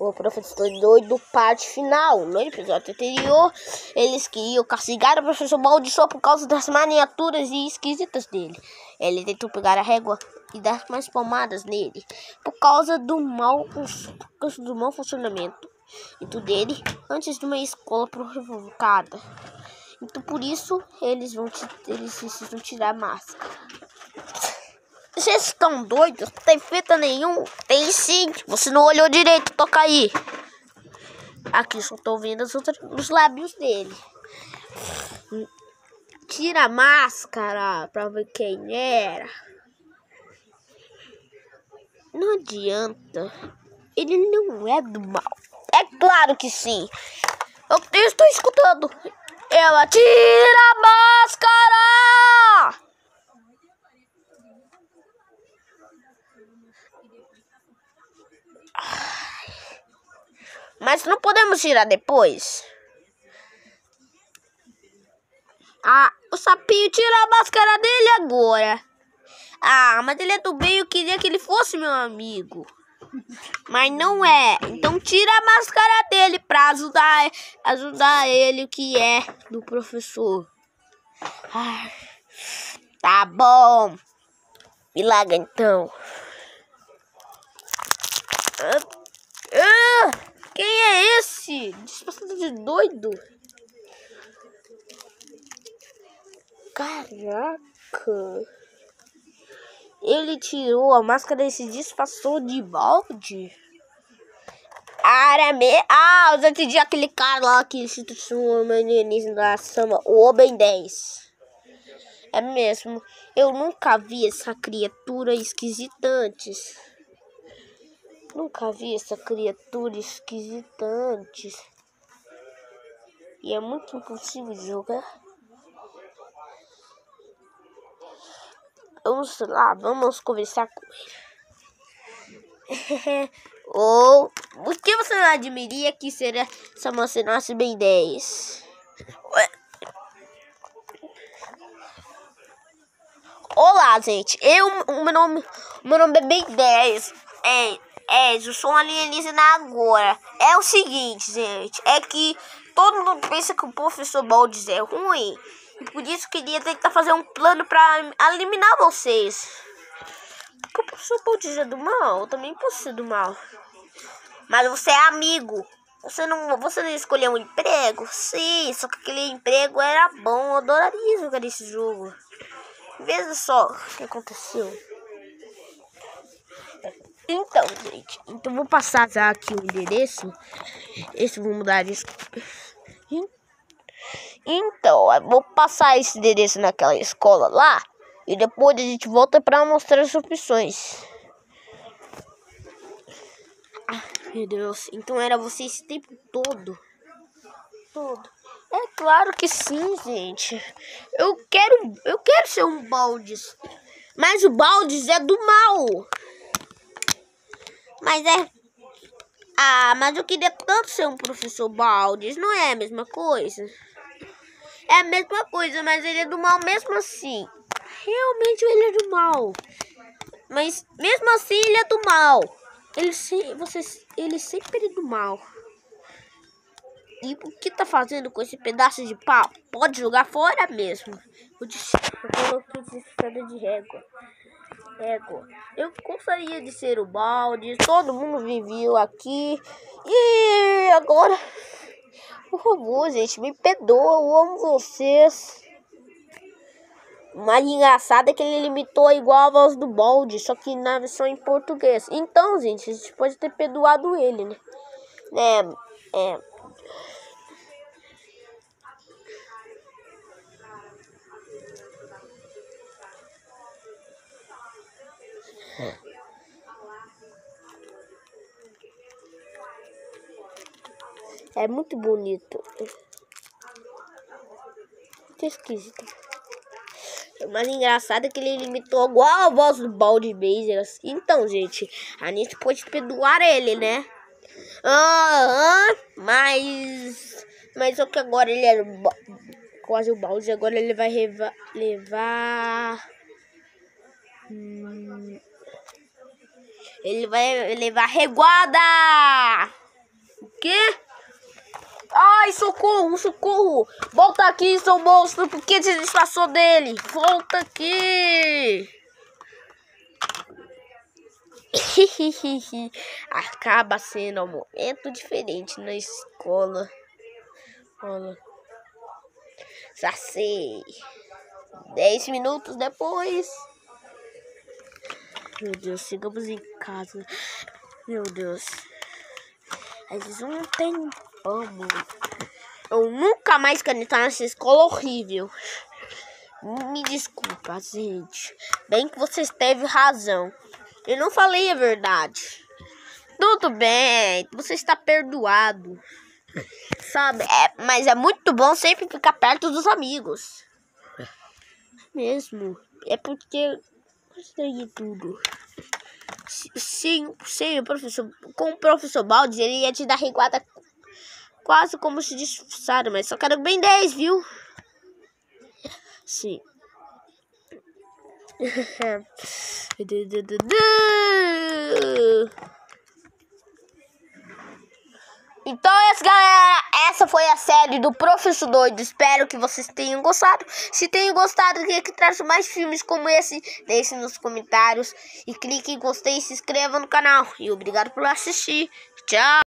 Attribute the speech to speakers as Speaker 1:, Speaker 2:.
Speaker 1: o professor doido parte final. No episódio anterior, eles queriam castigar o professor Maldição por causa das miniaturas e esquisitas dele. Ele tentou pegar a régua e dar mais palmadas nele por causa do mal, por causa do mau funcionamento então dele antes de uma escola provocada. Então por isso eles vão eles precisam tirar a máscara. Vocês estão doidos? Não tem fita nenhum? Tem sim. Você não olhou direito, toca aí. Aqui só tô vendo os, outros, os lábios dele. Tira a máscara pra ver quem era. Não adianta. Ele não é do mal. É claro que sim. Eu estou escutando. Ela tira a máscara! Mas não podemos tirar depois. Ah, o sapinho tira a máscara dele agora. Ah, mas ele é do bem, eu queria que ele fosse meu amigo. Mas não é. Então tira a máscara dele pra ajudar, ajudar ele, que é do professor. Ah, tá bom. Larga então. Ah, quem é esse? Disfarçado de doido. Caraca. Ele tirou a máscara e se disfarçou de balde? Arame. Ah, eu já entendi aquele cara lá que se transforma na sama. O Oben 10. É mesmo. Eu nunca vi essa criatura esquisita antes. Nunca vi essa criatura esquisita antes. E é muito impossível jogar. Vamos lá, vamos conversar com ele. Ou o que você não admiria que seria se a moça nasce bem 10? Olá, gente. Eu, o meu nome, meu nome é bem 10. É, é, eu sou um alienígena agora. É o seguinte, gente. É que todo mundo pensa que o professor Baldes é ruim. E por isso queria tentar fazer um plano para eliminar vocês. Porque eu posso dizer do mal, eu também posso ser do mal. Mas você é amigo. Você não, você não escolheu um emprego? Sim, só que aquele emprego era bom. Eu adoraria jogar esse jogo. Veja só o que aconteceu. Então, gente, então vou passar aqui o endereço. Esse vou mudar isso. Então, eu vou passar esse endereço naquela escola lá. E depois a gente volta para mostrar as opções. Ah, meu Deus. Então era você esse tempo todo. Todo. É claro que sim, gente. Eu quero, eu quero ser um Baldes. Mas o Baldes é do mal. Mas é Ah, mas eu queria tanto ser um professor Baldes, não é a mesma coisa? É a mesma coisa, mas ele é do mal mesmo assim. Realmente ele é do mal. Mas mesmo assim ele é do mal. Ele, se, você, ele sempre é do mal. E o que tá fazendo com esse pedaço de pau? Pode jogar fora mesmo. Eu disse, eu de régua. Régua. Eu gostaria de ser o balde. Todo mundo viveu aqui. E agora por favor, gente, me perdoa, eu amo vocês. O mais engraçado é que ele limitou igual a voz do Bold, só que na versão em português. Então, gente, a gente pode ter perdoado ele, né? É. É. é. É muito bonito. Esquisito. O mais engraçado é que ele imitou igual a voz do Baldi Baser. Então, gente, a gente pode perdoar ele, né? Ah, mas. Mas só que agora ele é quase o balde. Agora ele vai levar. Hum, ele vai levar reguada! Ai, socorro, socorro. Volta aqui, seu monstro. Por que você disfarçou dele? Volta aqui. Acaba sendo um momento diferente na escola. Olha. Sei. Dez minutos depois. Meu Deus, chegamos em casa. Meu Deus. Às não tem como. Eu nunca mais quero entrar nessa escola horrível. Me desculpa, gente. Bem que você teve razão. Eu não falei a verdade. Tudo bem, você está perdoado. Sabe, é, mas é muito bom sempre ficar perto dos amigos. Mesmo. É porque de tudo. Sim, sim, professor. Com o professor Baldes, ele ia te dar reguada quase como se disfarçado, mas só quero bem 10, viu? Sim. Então é isso, galera. Essa foi a série do Professor Doido. Espero que vocês tenham gostado. Se tenham gostado, quer que traga mais filmes como esse, deixe nos comentários. E clique em gostei e se inscreva no canal. E obrigado por assistir. Tchau.